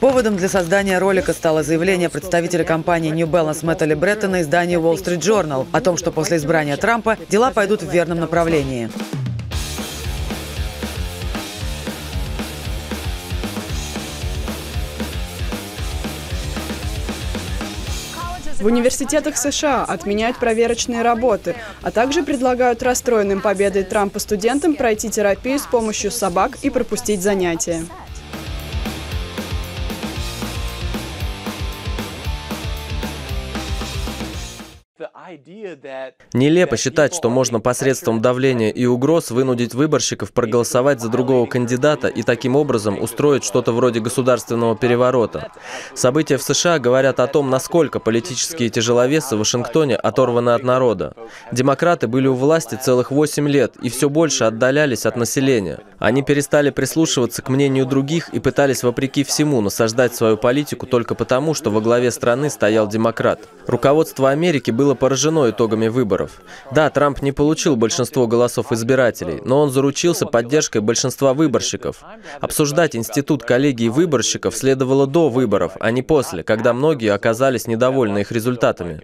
Поводом для создания ролика стало заявление представителя компании New Balance Мэтта Бреттона изданию Wall Street Journal о том, что после избрания Трампа дела пойдут в верном направлении. В университетах США отменяют проверочные работы, а также предлагают расстроенным победой Трампа студентам пройти терапию с помощью собак и пропустить занятия. Нелепо считать, что можно посредством давления и угроз вынудить выборщиков проголосовать за другого кандидата и таким образом устроить что-то вроде государственного переворота. События в США говорят о том, насколько политические тяжеловесы в Вашингтоне оторваны от народа. Демократы были у власти целых 8 лет и все больше отдалялись от населения. Они перестали прислушиваться к мнению других и пытались вопреки всему насаждать свою политику только потому, что во главе страны стоял демократ. Руководство Америки было поражено итогами выборов. Да, Трамп не получил большинство голосов избирателей, но он заручился поддержкой большинства выборщиков. Обсуждать институт коллегии выборщиков следовало до выборов, а не после, когда многие оказались недовольны их результатами.